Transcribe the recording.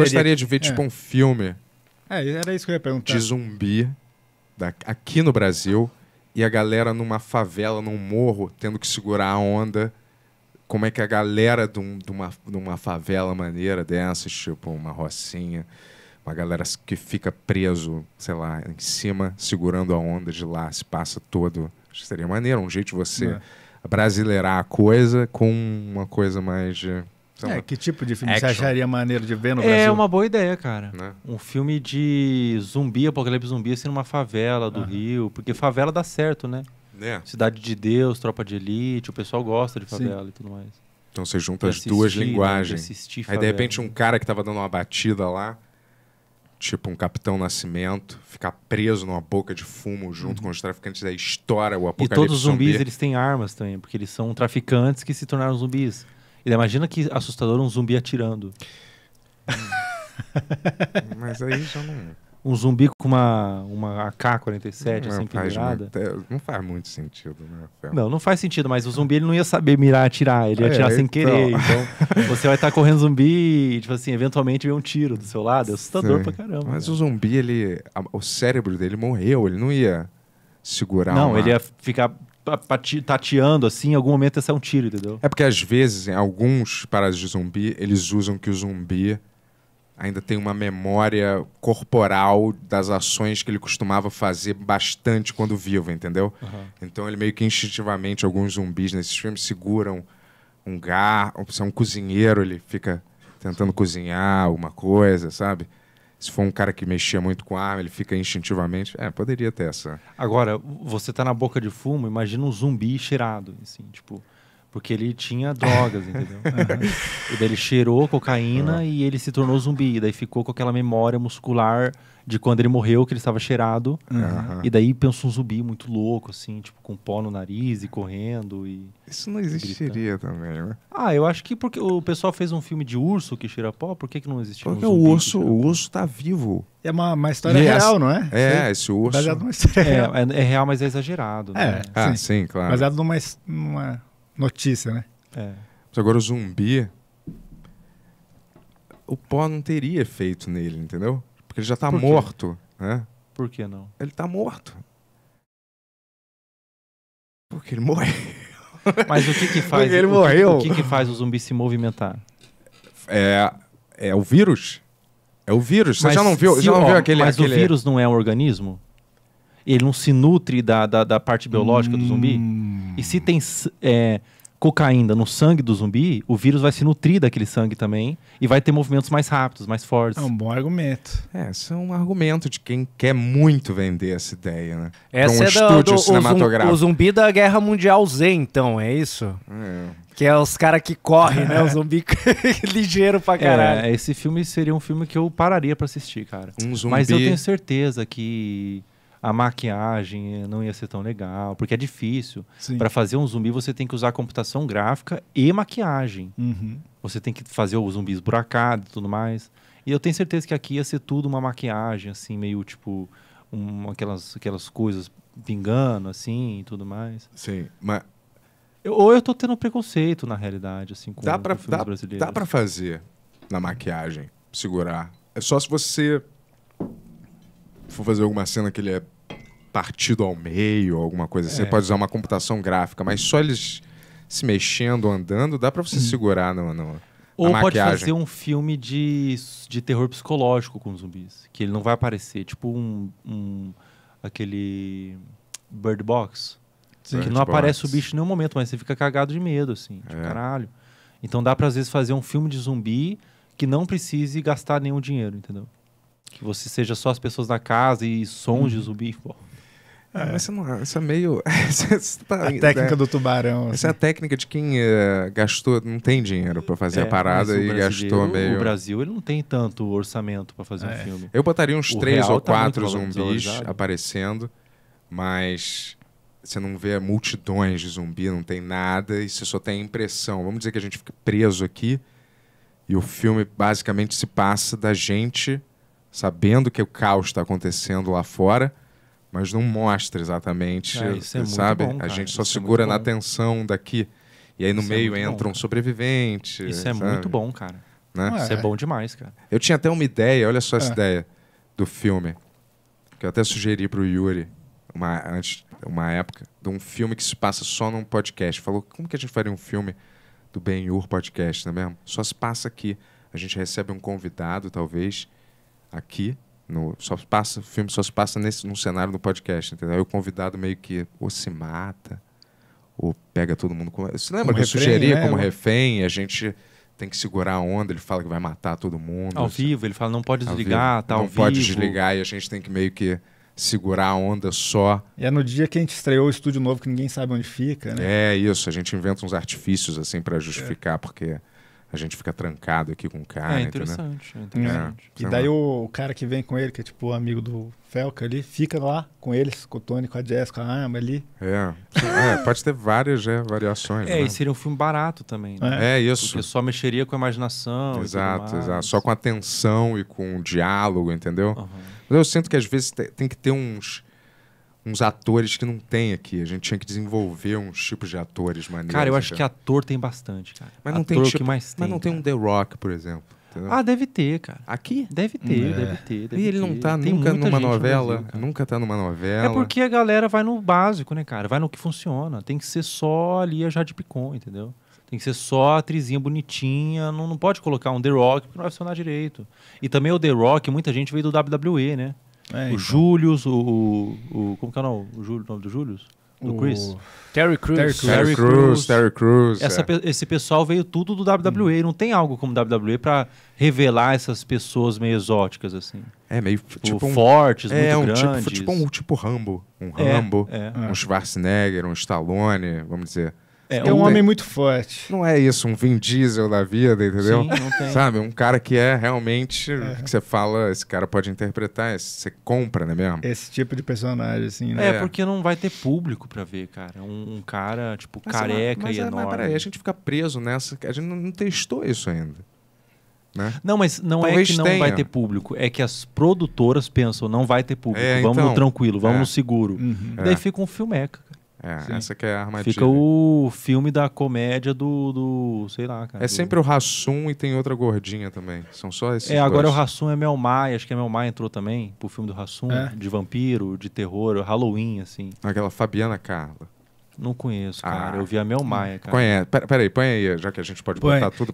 gostaria de ver, tipo, É. um filme É, era isso que eu ia perguntar. de zumbi da- aqui no Brasil e a galera numa favela, num morro, tendo que segurar a onda. Como é que a galera de, um- de uma, de uma favela maneira dessas, tipo uma rocinha, uma galera que fica preso, sei lá, em cima, segurando a onda de lá, se passa todo. Acho que seria maneiro, um jeito de você É. brasileirar a coisa com uma coisa mais de. Lá, É, que tipo de filme você Action. acharia maneiro de ver no É Brasil? uma boa ideia, cara. né? Um filme de zumbi, apocalipse zumbi, assim, numa favela do Aham. Rio. Porque favela dá certo, né? Né? Cidade de Deus, tropa de elite, o pessoal gosta de Sim. favela e tudo mais. Então você junta De as duas né? De linguagens. assistir Aí, de repente, um cara que tava dando uma batida lá, tipo um Capitão Nascimento, ficar preso numa boca de fumo junto com os traficantes, aí estoura o E apocalipse todos os zumbis, zumbi. eles têm armas também, porque eles são traficantes que se tornaram zumbis. E daí imagina que assustador um zumbi atirando. Mas aí já não, Um zumbi com uma, uma AK-47, não, assim, pendurada. muito, não faz muito sentido, né? Não, não faz sentido, mas o zumbi ele não ia saber mirar, atirar, ele ia É, atirar sem então. querer. Então, você vai estar correndo zumbi e, tipo assim, eventualmente vê um tiro do seu lado, é assustador Sim. pra caramba. Mas cara. o zumbi, ele. a- o cérebro dele morreu, ele não ia segurar Não, uma- ele ia ficar tateando assim, em algum momento ia sair um tiro, entendeu? É porque às vezes, em alguns paradas de zumbi, eles usam que o zumbi ainda tem uma memória corporal das ações que ele costumava fazer bastante quando vivo, entendeu? Então ele meio que instintivamente, alguns zumbis nesses filmes seguram um garfo, se é um cozinheiro, ele fica tentando cozinhar alguma coisa, sabe? Se for um cara que mexia muito com arma, ele fica instintivamente. É, poderia ter essa. Agora, você tá na boca de fumo, imagina um zumbi cheirado, assim, tipo. Porque ele tinha drogas, entendeu? E daí ele cheirou cocaína e ele se tornou zumbi. E daí ficou com aquela memória muscular de quando ele morreu, que ele estava cheirado. Aham. E daí pensa um zumbi muito louco, assim, tipo, com pó no nariz e correndo. E... Isso não existiria também, né? Ah, eu acho que porque o pessoal fez um filme de urso que cheira pó, por que, que não existe Porque um o zumbi que urso, cheira o urso tá vivo. É uma, uma história E essa- real, não é? É, esse urso. Baseado numa história real. É, é, é real, mas é exagerado. É. Né? Ah, Sim. sim, claro. Baseado numa, numa notícia, né? É. Mas agora o zumbi. O pó não teria efeito nele, entendeu? Porque ele já tá Por quê? morto, né? Por que não? Ele tá morto. Porque ele morreu. Mas o que que faz? Porque ele o que- morreu. O que que faz o zumbi se movimentar? É, é o vírus. É o vírus. Você Mas já não viu, se já não o- viu aquele. Mas aquele... o vírus não é um organismo? Ele não se nutre da, da, da parte biológica do zumbi? Hum. E se tem é, cocaína no sangue do zumbi, o vírus vai se nutrir daquele sangue também e vai ter movimentos mais rápidos, mais fortes. É um bom argumento. É, isso é um argumento de quem quer muito vender essa ideia, né? Essa um é do, estúdio do o, zum- cinematográfico. o zumbi da Guerra Mundial Z, então, é isso? É. Que é os caras que correm, né? O zumbi ligeiro pra caralho. É, esse filme seria um filme que eu pararia pra assistir, cara. Um zumbi. Mas eu tenho certeza que a maquiagem não ia ser tão legal, porque é difícil. Pra fazer um zumbi, você tem que usar computação gráfica e maquiagem. Uhum. Você tem que fazer o zumbi esburacado e tudo mais. E eu tenho certeza que aqui ia ser tudo uma maquiagem, assim, meio tipo. um- aquelas, aquelas coisas pingando, assim, e tudo mais. Sim, mas Eu- ou eu tô tendo preconceito, na realidade, assim, com, dá pra, com filmes dá, brasileiros. dá pra fazer na maquiagem, segurar. É só se você for fazer alguma cena que ele é partido ao meio, alguma coisa assim, É. você pode usar uma computação gráfica, mas só eles se mexendo, andando, dá pra você segurar no, no- Ou pode fazer um filme de, de terror psicológico com zumbis. Que ele não vai aparecer. Tipo um. um- aquele. Bird Box. que Bird não aparece Box. o bicho em nenhum momento, mas você fica cagado de medo, assim. Tipo, É. caralho. Então dá pra às vezes fazer um filme de zumbi que não precise gastar nenhum dinheiro, entendeu? Que você seja só as pessoas da casa e sons de zumbi. Pô. Ah, mas isso, não, isso é meio. isso tá- A técnica né? do tubarão. Essa é a assim. técnica de quem eh, gastou, não tem dinheiro pra fazer É, a parada e gastou meio. O Brasil ele não tem tanto orçamento pra fazer É. um filme. Eu botaria uns O três ou tá quatro zumbis aparecendo, mas você não vê multidões de zumbi, não tem nada, e você só tem a impressão. Vamos dizer que a gente fica preso aqui, e o filme basicamente se passa da gente sabendo que o caos está acontecendo lá fora, mas não mostra exatamente, Ah, isso é muito sabe? bom, a gente só Isso é segura muito na bom. tensão daqui. E aí no Isso é meio bom, entra um cara. sobrevivente. Isso é sabe? muito bom, cara. né? Isso é bom demais, cara. Eu tinha até uma ideia, olha só essa É. ideia do filme, que eu até sugeri pro Yuri uma, antes, uma época, de um filme que se passa só num podcast. Falou, como que a gente faria um filme do Ben-Hur Podcast, não é mesmo? Só se passa aqui. A gente recebe um convidado, talvez, aqui. No, só passa, o filme só se passa nesse, num cenário do podcast, entendeu? Aí o convidado meio que ou se mata, ou pega todo mundo. Com... Você lembra Como que eu refém, sugeri né? como Eu- refém? e A gente tem que segurar a onda, ele fala que vai matar todo mundo. Ao vivo, ele fala, não pode Ao desligar, vivo. tá ao Não pode vivo. desligar e a gente tem que meio que segurar a onda só. E é no dia que a gente estreou o estúdio novo que ninguém sabe onde fica, né? É isso, a gente inventa uns artifícios assim pra justificar, porque a gente fica trancado aqui com o cara, É entendeu? interessante, é interessante. E sei daí o, o cara que vem com ele, que é tipo o amigo do Felca ali, fica lá com eles, com o Tony, com a Jess, com a Arma ali. É. É, pode ter várias é, variações. É, né? e seria um filme barato também. né? é isso. Porque só mexeria com a imaginação. e Exato, exato. Só com atenção e com diálogo, entendeu? Aham. Mas eu sinto que às vezes te- tem que ter uns, uns atores que não tem aqui. A gente tinha que desenvolver uns tipos de atores maneiros. Cara, eu acho que ator tem bastante, cara. Mas não ator tem é tipo, que mais tem. Mas não tem um cara. The Rock, por exemplo. entendeu? Ah, deve ter, cara. Aqui? Deve ter, É. deve ter. Deve E ele não ter. tá Tem nunca numa gente no novela. Brasil, cara. nunca tá numa novela. É porque a galera vai no básico, né, cara? Vai no que funciona. Tem que ser só ali a Jade Picon, entendeu? Tem que ser só a atrizinha bonitinha. Não, não pode colocar um The Rock porque não vai funcionar direito. E também o The Rock, muita gente veio do WWE, né? É, o então. Julius, o, o, o- Como que é o nome? O, Júlio, o nome do Julius? Do O- Chris? Terry Crews. Terry Terry Terry Crews, Crews. Terry Crews. Essa é. esse pessoal veio tudo do WWE. Não tem algo como WWE pra revelar essas pessoas meio exóticas, assim. É meio Tipo, tipo um. fortes, É, um muito tipo, grandes. tipo um tipo Rambo. Um É, Rambo, é. um Schwarzenegger, um Stallone, vamos dizer. É, É um um- homem muito forte. Não é isso, um Vin Diesel da vida, entendeu? Sim, não tem. Sabe, um cara que é realmente que você fala, esse cara pode interpretar, você compra, não é mesmo? Esse tipo de personagem, assim, né? É, É. porque não vai ter público pra ver, cara. Um, um cara, tipo, Mas, careca mas, e mas, enorme. Mas peraí, a gente fica preso nessa, a gente não, não testou isso ainda. Né? Não, mas não Talvez é que não tenha. vai ter público. É que as produtoras pensam, não vai ter público. É, vamos então. no tranquilo, vamos É. no seguro. Uhum. É. Daí fica um filmeca. cara. É, Sim. essa que é a armadilha. Fica o filme da comédia do, do sei lá, cara. É do- sempre o Rassum e tem outra gordinha também. São só esses É, agora dois. o Rassum é Mel Maia, acho que a Mel Maia entrou também pro filme do Rassum, É. de vampiro, de terror, Halloween, assim. Aquela Fabiana Carla. Não conheço, cara. Ah. Eu vi a Mel Maia, cara. Conhece. Pera, peraí, põe aí, já que a gente pode Põe. botar tudo.